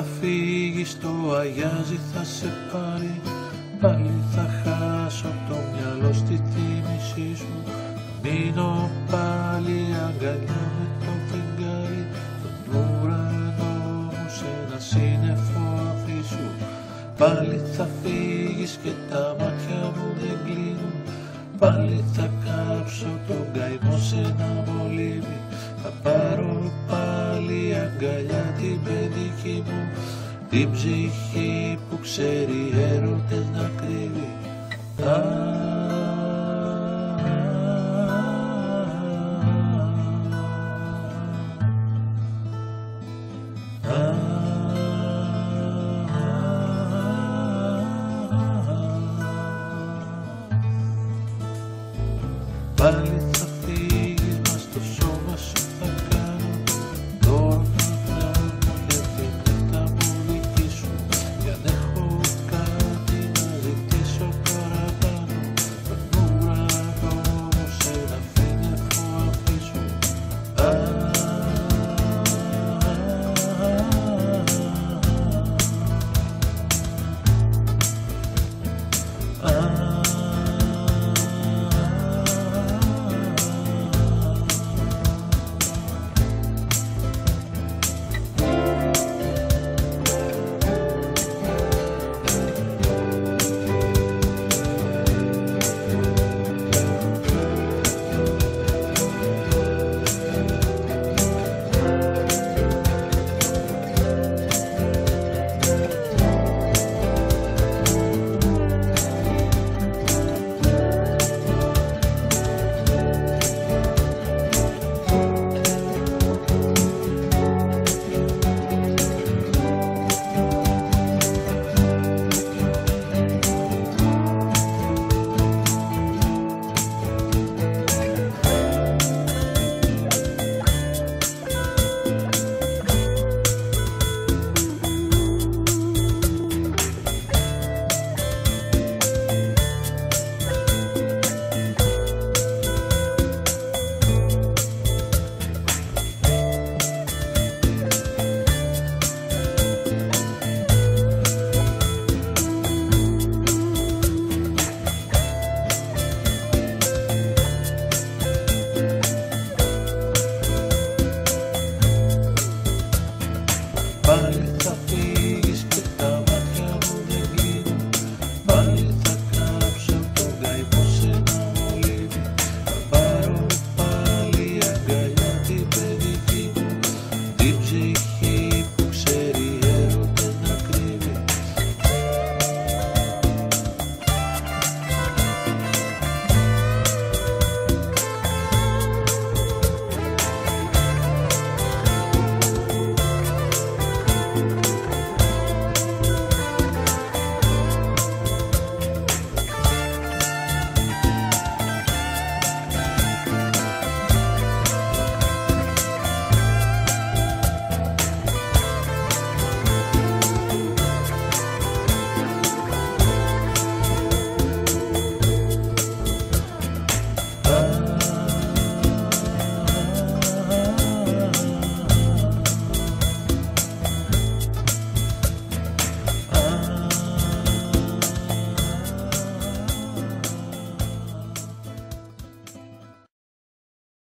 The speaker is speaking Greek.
θα φύγει το αγιάζι θα σε πάρει. Πάλι θα χάσω το μυαλό στη θύμησή σου. Μείνω πάλι αγκαλιά με το φεγγάρι. Τον ουρανό μου σε ένα σύννεφο αφήσου. Πάλι θα φύγεις και τα μάτια μου δεν κλείνουν. Πάλι θα κάψω τον καημό σε ένα την ψυχή που ξέρει έρωτες να κρύβει. Πάλι